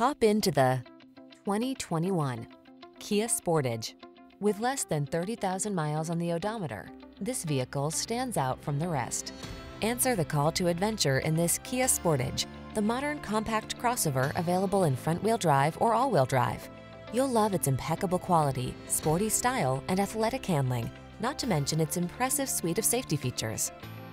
Hop into the 2021 Kia Sportage. With less than 30,000 miles on the odometer, this vehicle stands out from the rest. Answer the call to adventure in this Kia Sportage, the modern compact crossover available in front-wheel drive or all-wheel drive. You'll love its impeccable quality, sporty style, and athletic handling, not to mention its impressive suite of safety features.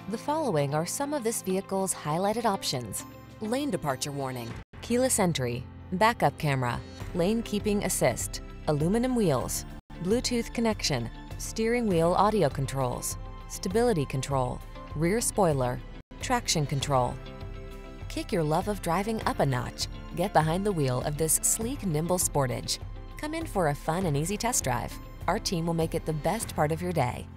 The following are some of this vehicle's highlighted options. Lane departure warning, keyless entry, backup camera, lane keeping assist, aluminum wheels, Bluetooth connection, steering wheel audio controls, stability control, rear spoiler, traction control. Kick your love of driving up a notch. Get behind the wheel of this sleek, nimble Sportage. Come in for a fun and easy test drive. Our team will make it the best part of your day.